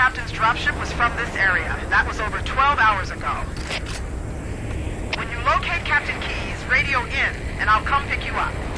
captain's dropship was from this area. That was over 12 hours ago. When you locate Captain Keyes, radio in, and I'll come pick you up.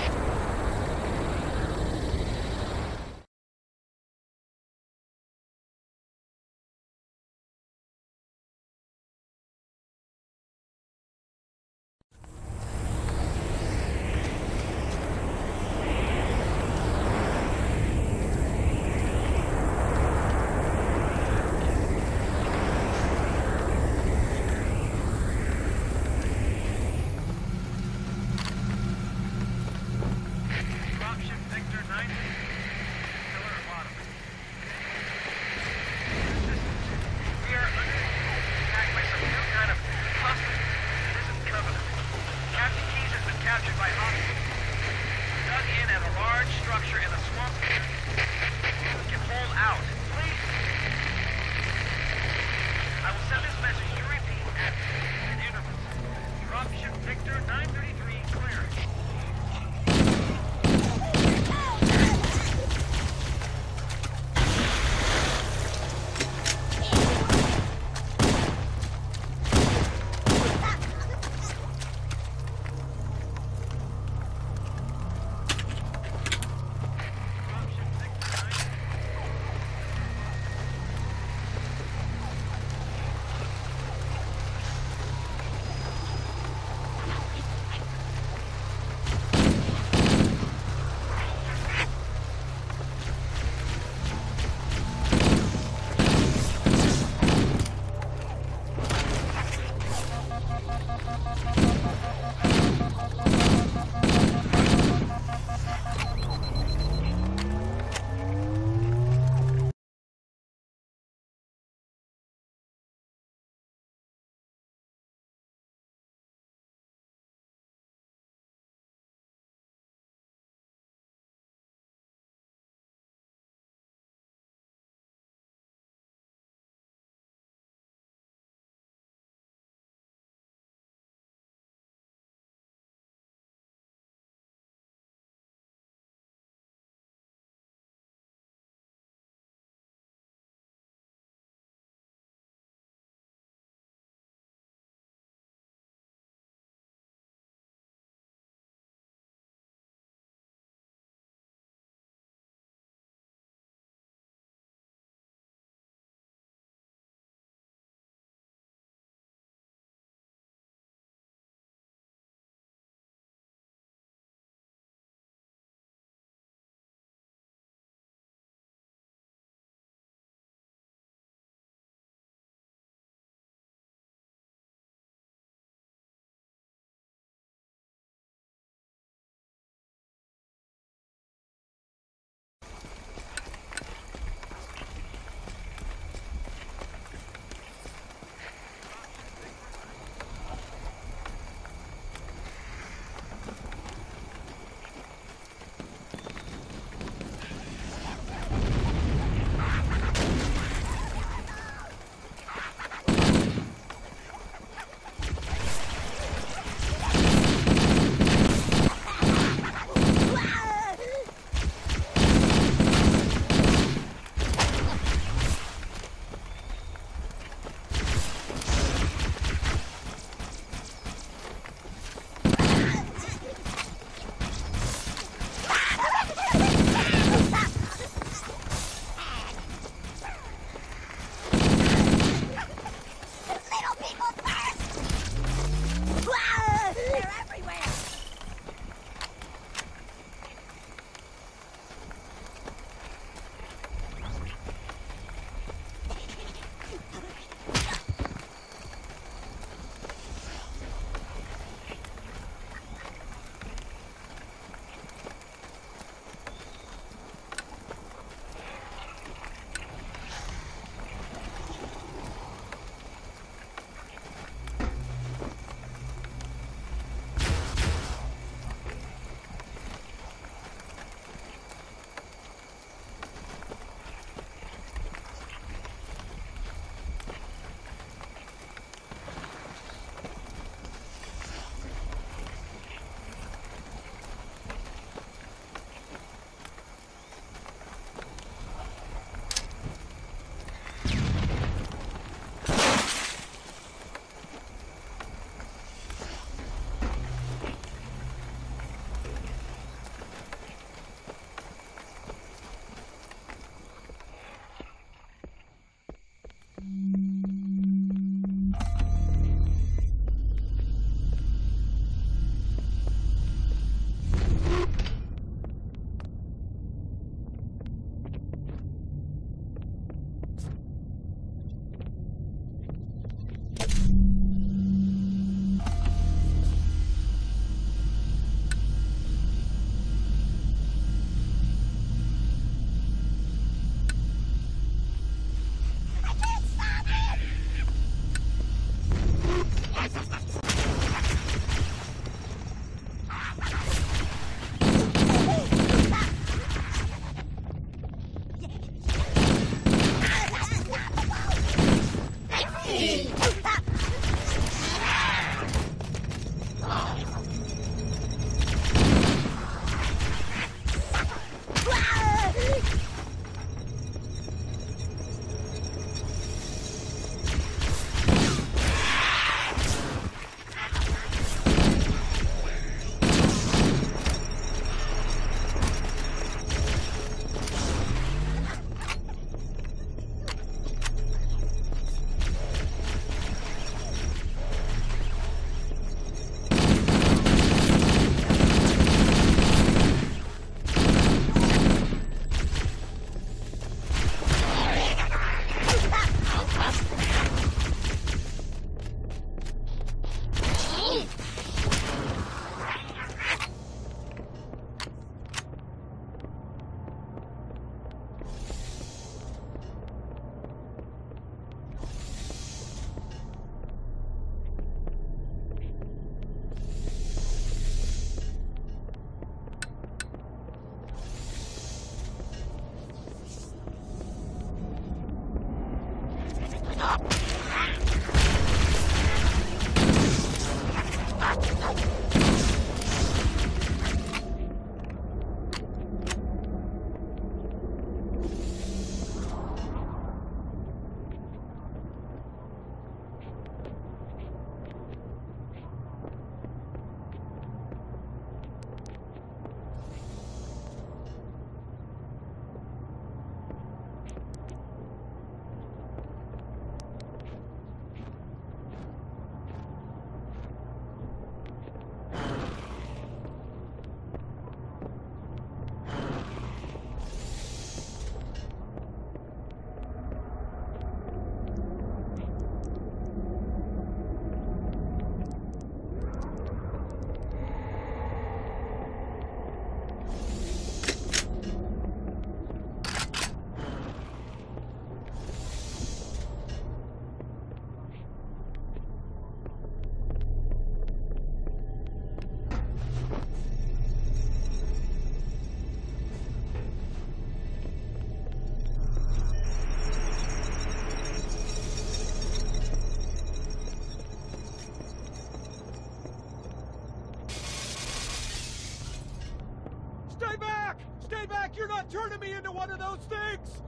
Turning me into one of those things!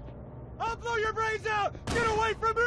I'll blow your brains out! Get away from me!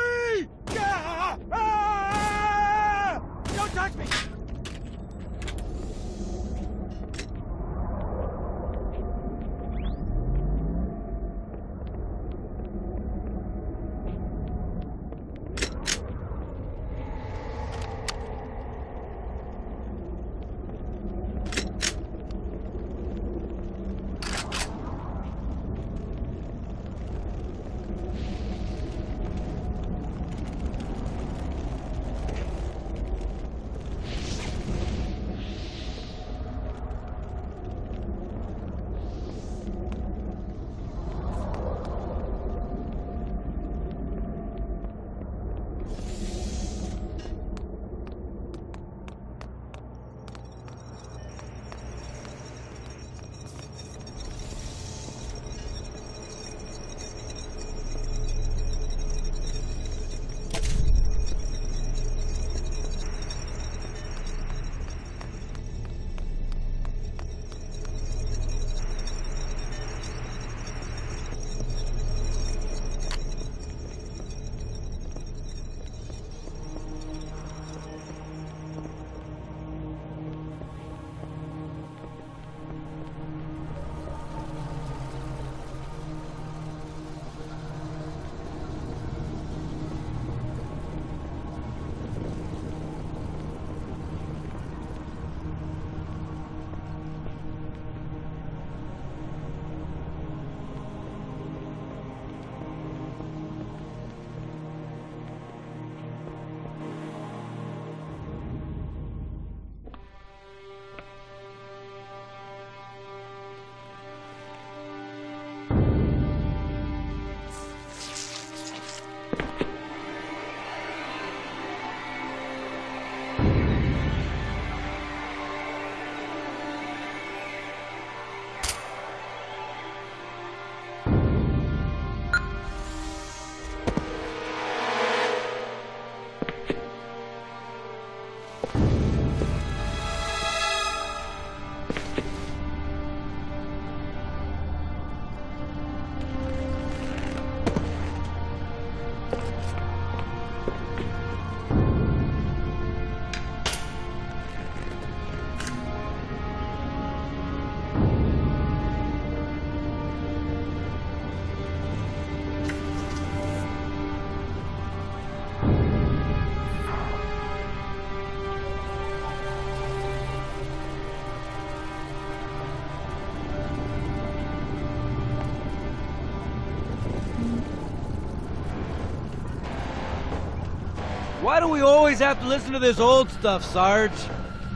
Why do we always have to listen to this old stuff, Sarge?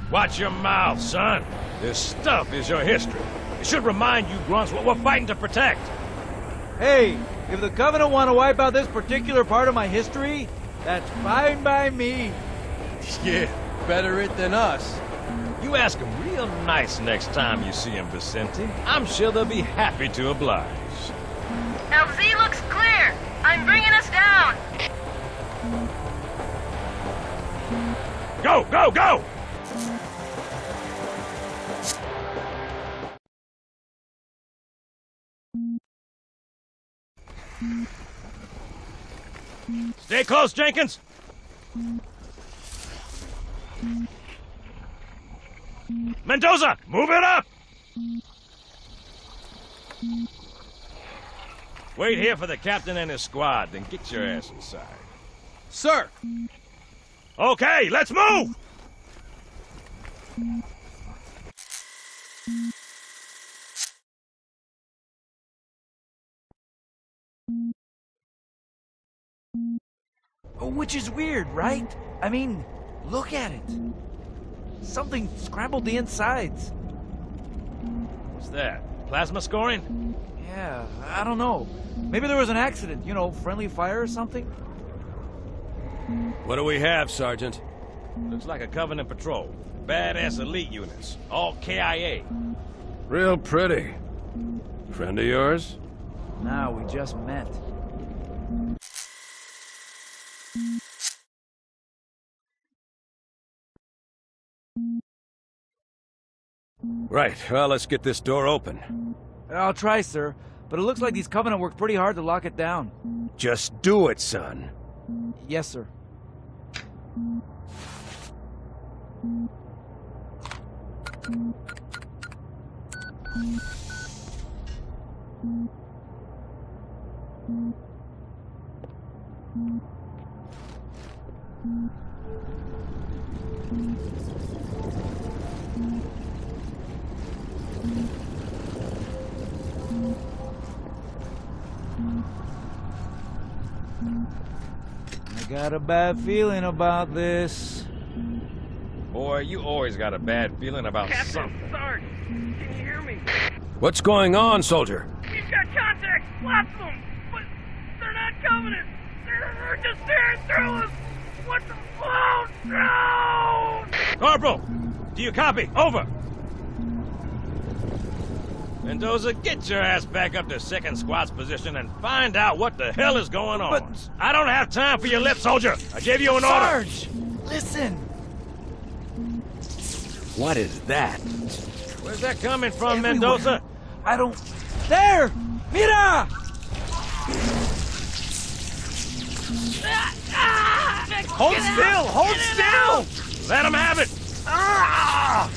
Watch your mouth, son. This stuff is your history. It should remind you grunts what we're fighting to protect. Hey, if the Covenant want to wipe out this particular part of my history, that's fine by me. Yeah, better it than us. You ask them real nice next time you see them, Vicente. I'm sure they'll be happy to oblige. LZ looks clear. I'm bringing us down. Go, go, go! Stay close, Jenkins! Mendoza, move it up! Wait here for the captain and his squad, then get your ass inside. Sir! Okay, let's move! Which is weird, right? I mean, look at it. Something scrambled the insides. What's that? Plasma scoring? Yeah, I don't know. Maybe there was an accident, you know, friendly fire or something? What do we have, Sergeant? Looks like a Covenant patrol. Badass elite units. All KIA. Real pretty. Friend of yours? Nah, we just met. Right, well, let's get this door open. I'll try, sir. But it looks like these Covenant worked pretty hard to lock it down. Just do it, son. Yes, sir. I got a bad feeling about this. Boy, you always got a bad feeling about Captain, something. Sarge, can you hear me? What's going on, soldier? We've got contacts, lots of them, but they're not Covenant. They're, they're just staring through us. What the? Oh no! Corporal, do you copy? Over. Mendoza, get your ass back up to second squad's position and find out what the hell is going on. But- I don't have time for your lip, soldier. I gave you an order. Sarge! Listen! What is that? Where's that coming from, Everywhere. Mendoza? I don't... There! Mira! Hold still! Hold still! Let him have it! Ah!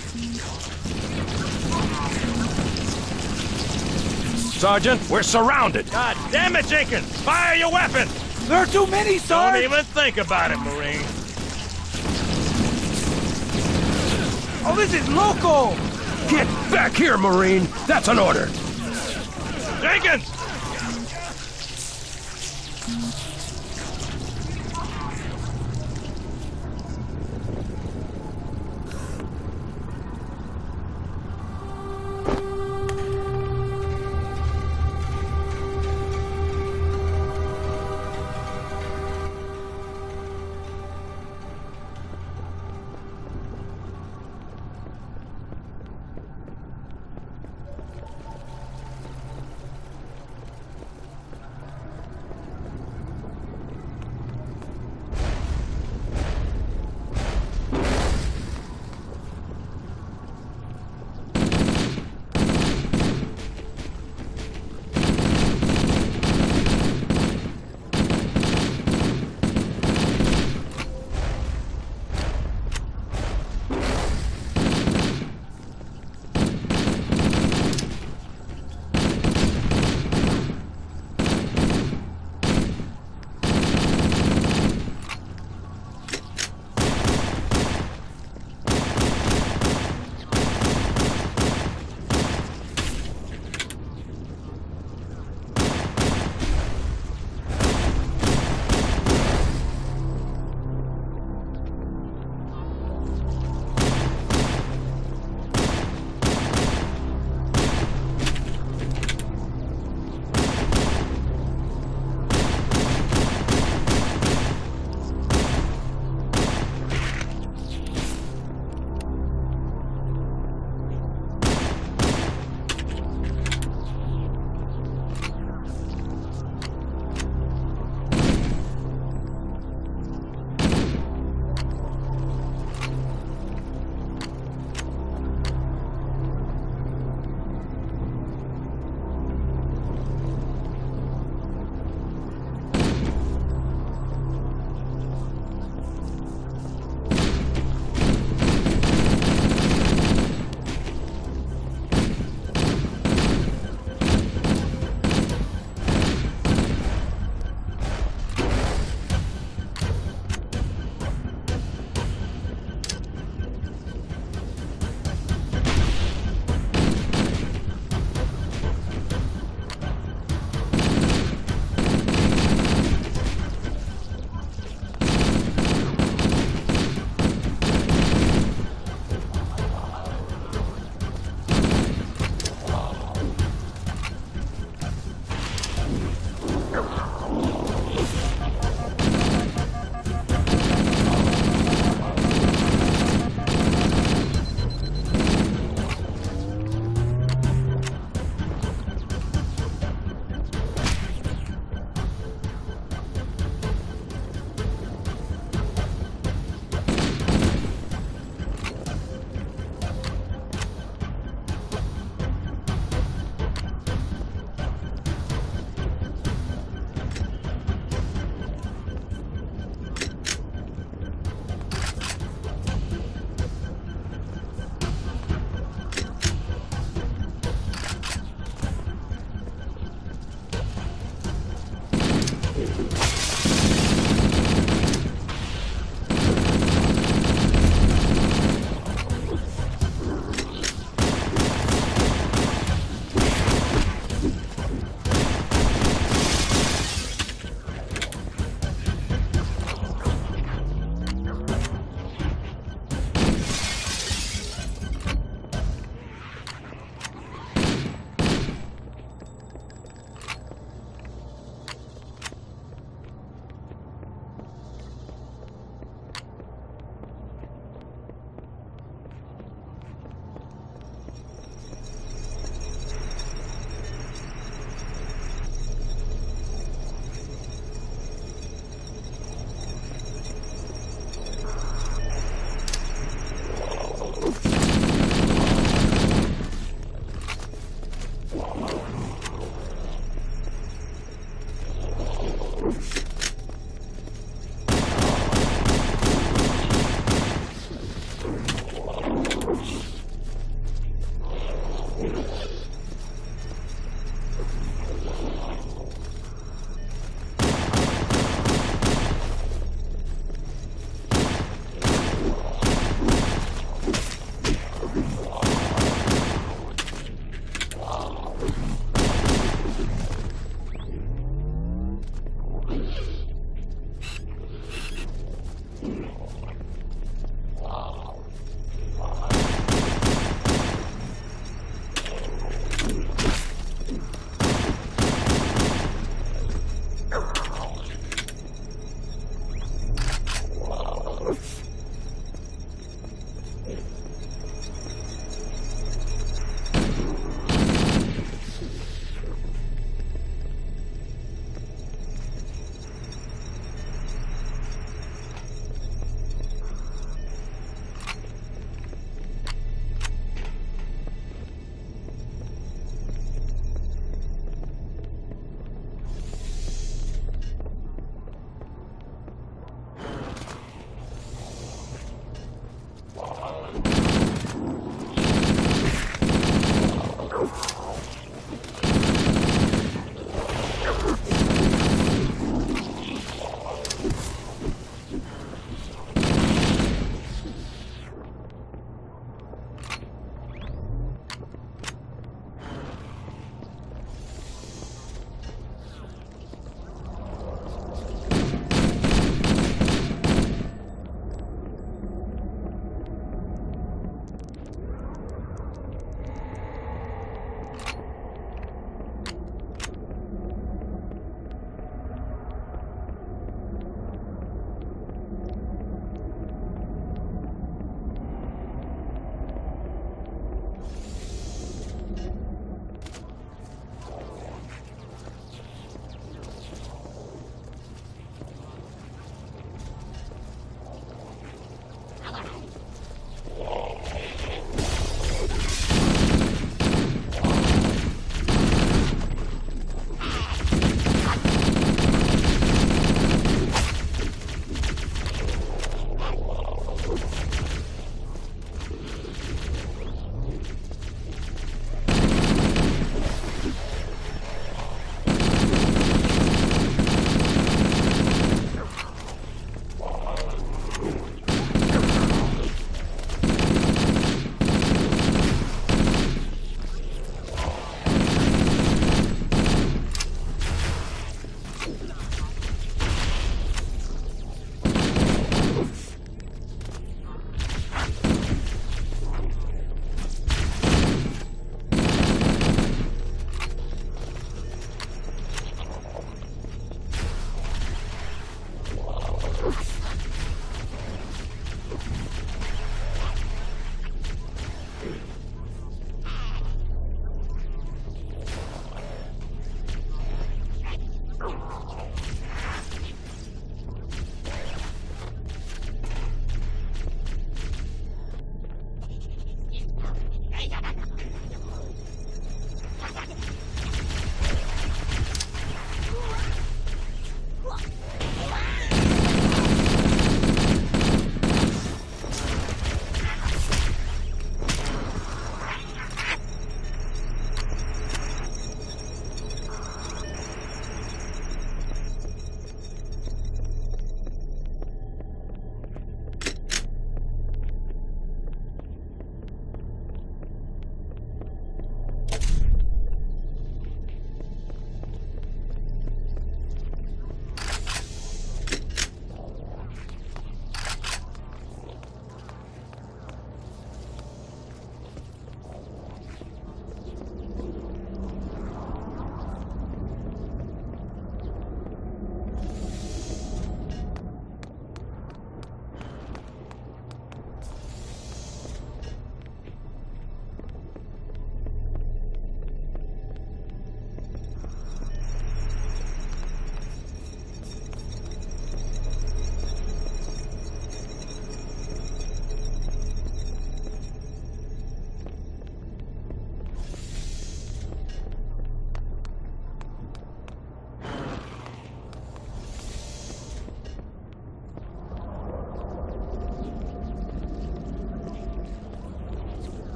Sergeant, we're surrounded. God damn it, Jenkins! Fire your weapon! There are too many, Don't even think about it, Marine. Oh, this is local! Get back here, Marine. That's an order. Jenkins!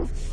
Oof.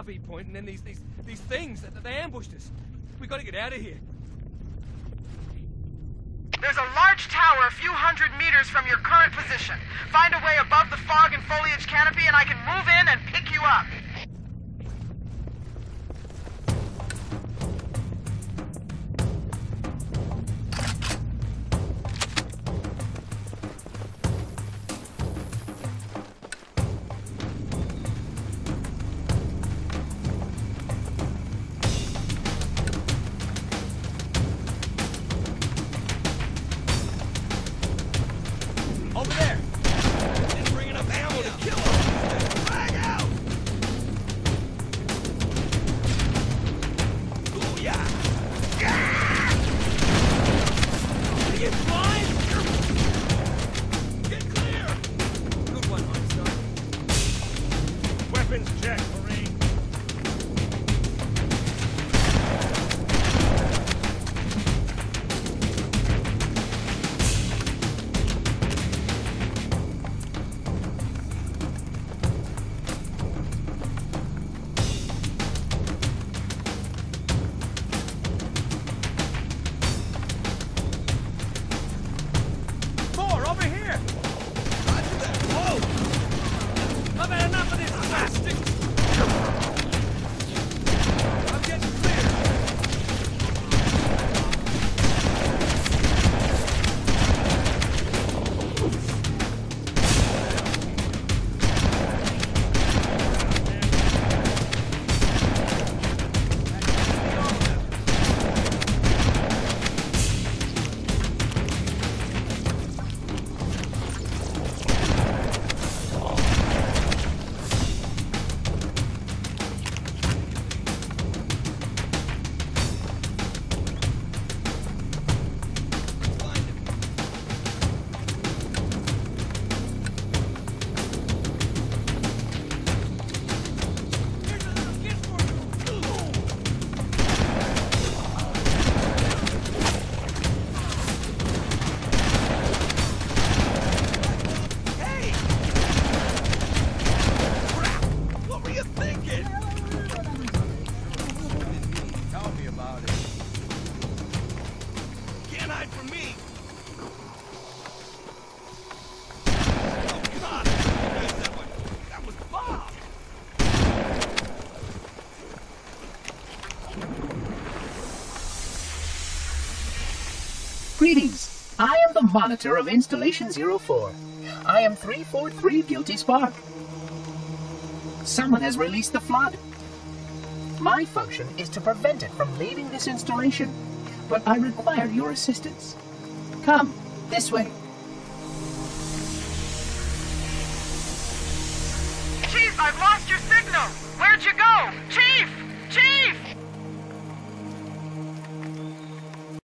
RV point, and then these these these things that they ambushed us. We got to get out of here. There's a large tower a few hundred meters from your current position. Find a way above the fog and foliage canopy, and I can move in and pick you up. Monitor of Installation 04. I am 343 Guilty Spark. Someone has released the flood. My function is to prevent it from leaving this installation, but I require your assistance. Come, this way.